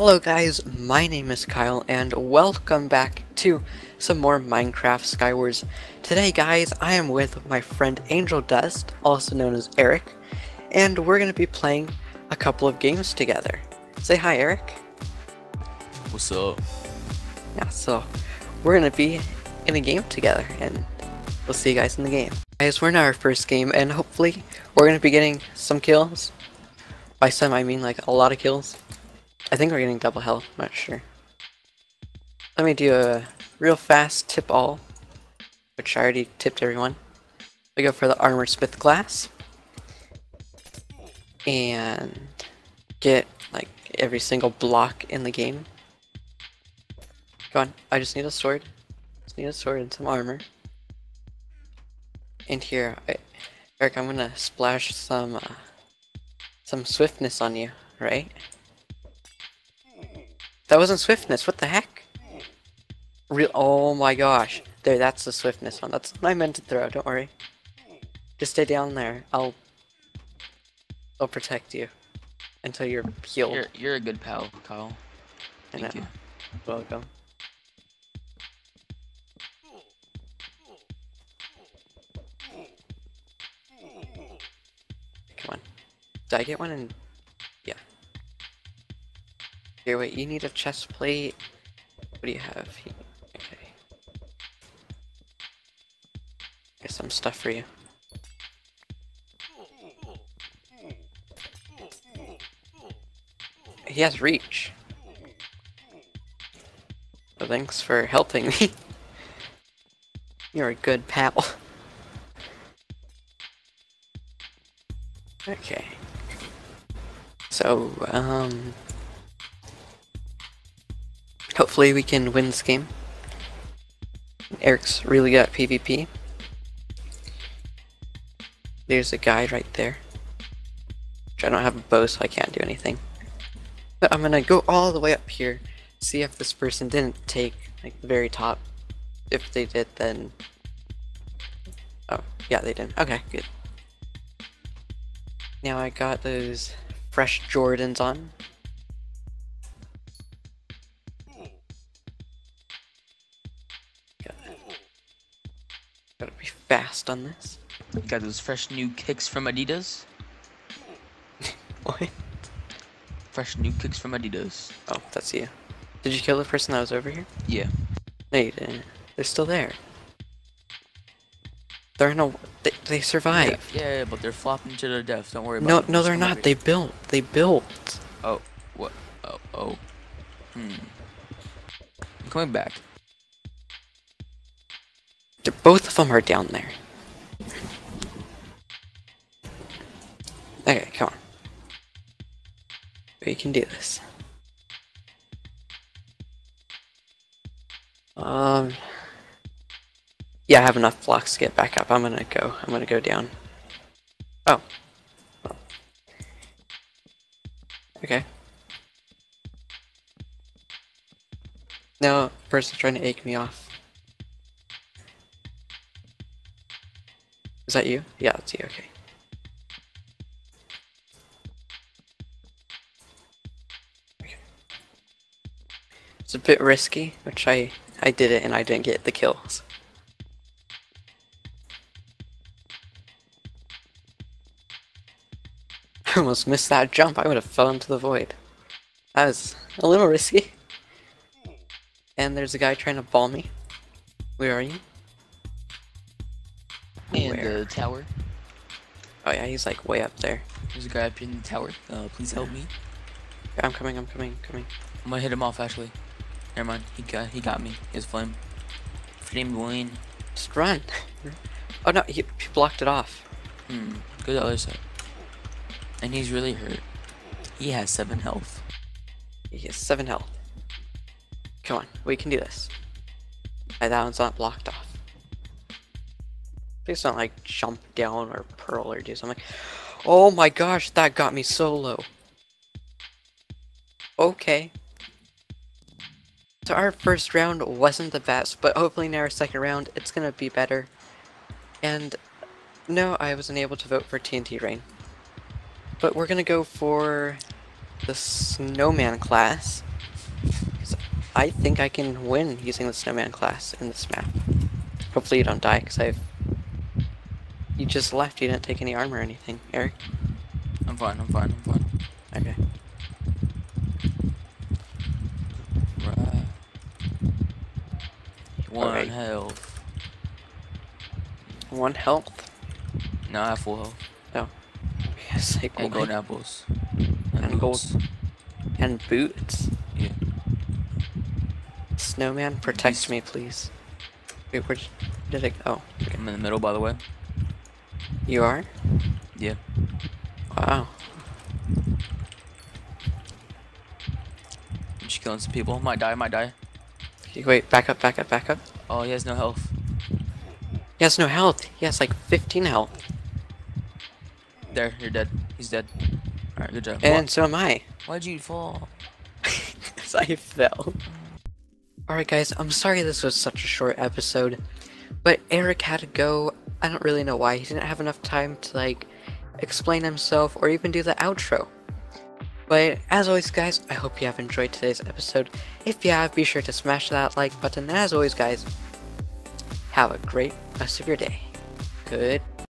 Hello guys, my name is Kyle and welcome back to some more Minecraft Skywars. Today guys, I am with my friend Angel Dust, also known as Eric, and we're going to be playing a couple of games together. Say hi Eric. What's up? Yeah, so we're going to be in a game together and we'll see you guys in the game. Guys, we're in our first game and hopefully we're going to be getting some kills. By some I mean like a lot of kills. I think we're getting double health, I'm not sure. Let me do a real fast tip all, which I already tipped everyone. We go for the armor smith class. And get like every single block in the game. Go on, I just need a sword. Just need a sword and some armor. And here, I, Eric, I'm gonna splash some uh, some swiftness on you, right? That wasn't swiftness, what the heck? Real oh my gosh. There, that's the swiftness one. That's what I meant to throw, don't worry. Just stay down there. I'll I'll protect you until you're healed. You're you're a good pal, Kyle. I Thank you. Welcome. Come on. Did I get one in... Here, wait, you need a chest plate. What do you have? Okay. Here's some stuff for you. He has reach. So thanks for helping me. You're a good pal. Okay. So, um... Hopefully we can win this game. Eric's really good at PvP. There's a guy right there. Which I don't have a bow, so I can't do anything. But I'm gonna go all the way up here, see if this person didn't take like the very top. If they did, then oh yeah, they didn't. Okay, good. Now I got those fresh Jordans on. Gotta be fast on this. You got those fresh new kicks from Adidas. What? Fresh new kicks from Adidas. Oh, that's you. Did you kill the person that was over here? Yeah. No, you didn't. They're still there. They're no. They, they survived. Yeah, yeah, but they're flopping to their death. Don't worry about No, it. no, they're not. They built. They built. Oh, what? Oh, oh. Hmm. I'm coming back. Both of them are down there. Okay, come on. We can do this. Um. Yeah, I have enough blocks to get back up. I'm gonna go. I'm gonna go down. Oh. Okay. Now, person's trying to ache me off. Is that you? Yeah, that's you, okay. Okay. It's a bit risky, which I I did it and I didn't get the kills. I almost missed that jump. I would have fell into the void. That was a little risky. And there's a guy trying to ball me. Where are you? And Where? the tower. Oh yeah, he's like way up there. There's a guy up in the tower. Uh, please help me. I'm coming, I'm coming, coming. I'm gonna hit him off actually. Never mind. He got he got me. His flame. Flame Wayne. Just run. Oh no, he, he blocked it off. Hmm. Go to the other side. And he's really hurt. He has seven health. He has seven health. Come on, we can do this. That one's not blocked off. Please don't like jump down or pearl or do something. Oh my gosh, that got me so low. Okay. So our first round wasn't the best, but hopefully in our second round it's gonna be better. And no, I wasn't able to vote for TNT Rain. But we're gonna go for the snowman class. I think I can win using the snowman class in this map. Hopefully you don't die, because I've... You just left, you didn't take any armor or anything, Eric. I'm fine, I'm fine, I'm fine. Okay. Right. One Alright. health. One health. Now I have full health. Oh. Yes, like And golden apples. And gold. boots. And boots. Yeah. Snowman, protect These- me, please. Wait, where did it go? Oh, okay. I'm in the middle, by the way. You are? Yeah. Wow. I'm just killing some people. Might die, might die. Okay, Wait, back up, back up, back up. Oh, he has no health. He has no health. He has like 15 health. There, you're dead. He's dead. Alright, good job. And so am I. Why- Why'd you fall? Because I fell. Alright guys, I'm sorry this was such a short episode. But Eric had to go. I don't really know why. He didn't have enough time to like explain himself or even do the outro. But as always guys, I hope you have enjoyed today's episode. If you have, be sure to smash that like button. And as always guys, have a great rest of your day. Good